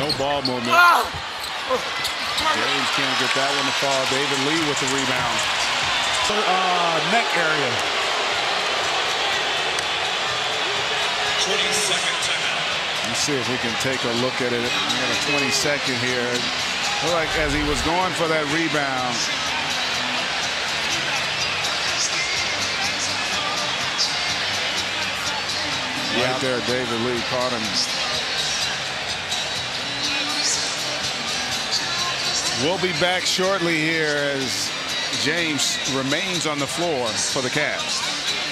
No ball movement. James can't get that one to fall. David Lee with the rebound. Uh, neck area. 20 second timeout. Let's see if we can take a look at it. We got a 20 second here. Look like as he was going for that rebound. Right there, David Lee caught him. We'll be back shortly here as James remains on the floor for the Cavs.